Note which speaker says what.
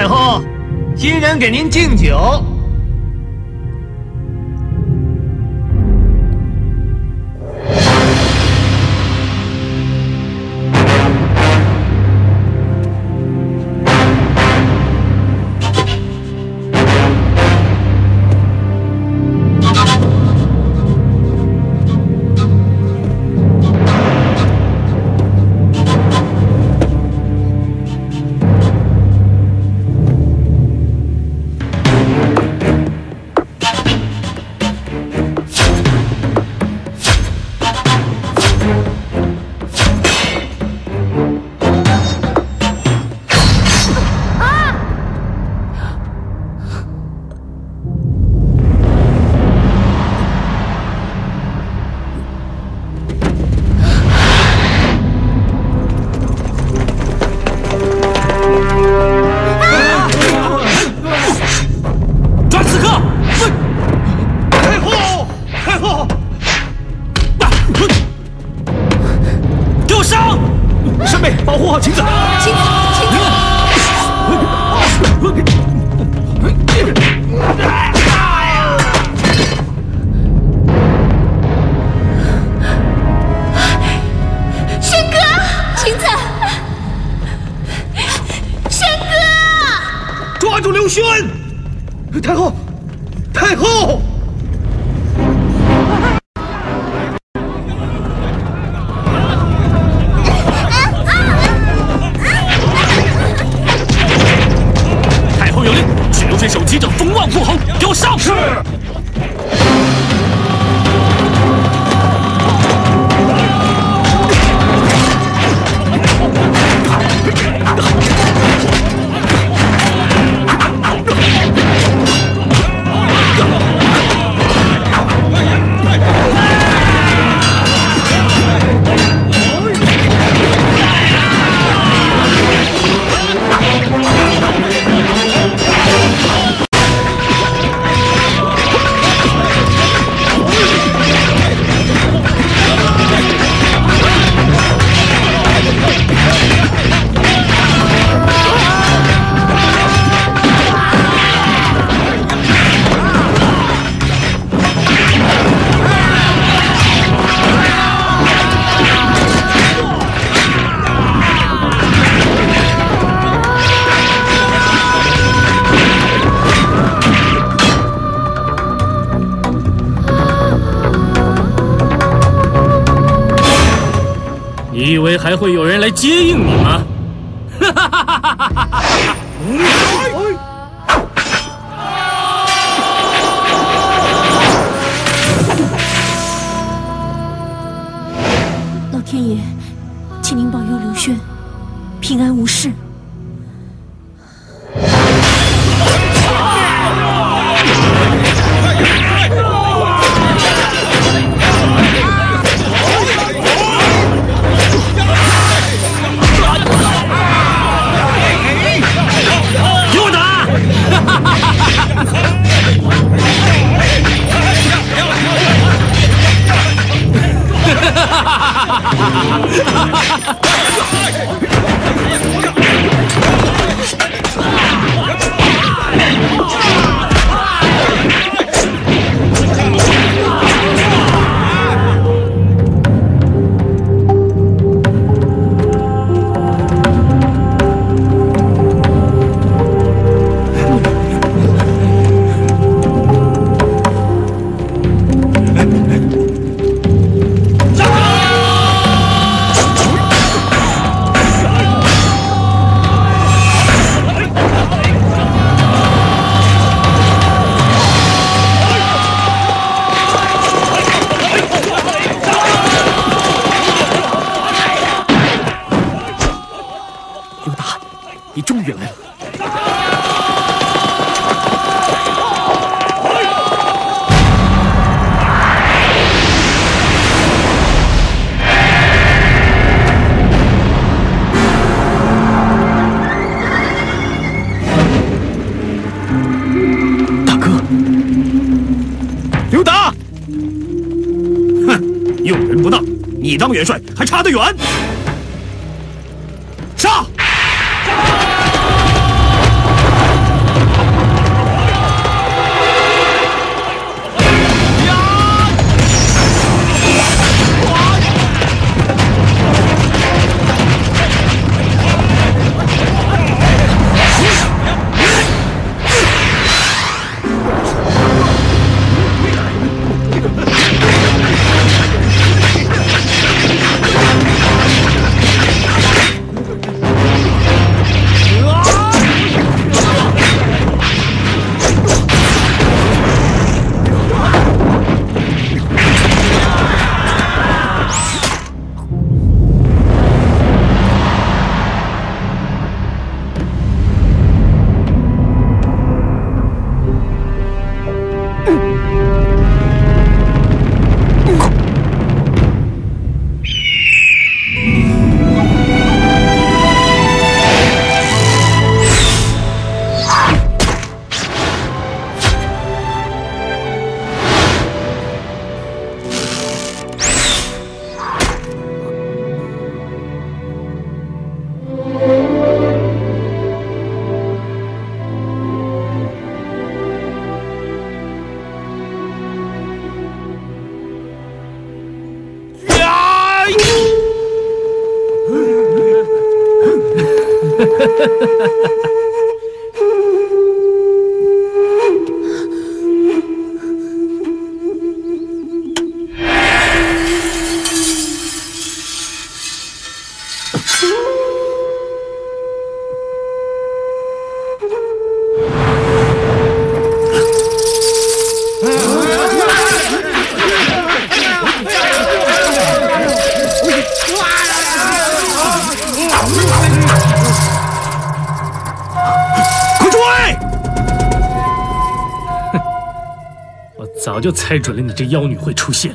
Speaker 1: 太后，新人给您敬酒。保护好晴子。
Speaker 2: 晴子，晴子，轩哥，晴子，轩哥，
Speaker 1: 抓住刘轩！太后，太后！
Speaker 3: 这，手击这风望富侯，给我上！是。以为还会有人来接应你吗？
Speaker 2: 老天爷，请您保佑刘轩平安无事。
Speaker 4: 终于来了。大哥，
Speaker 3: 刘达，哼，用人不当，你当元帅还差得远。Ooh. 早就猜准了你这妖女会出现。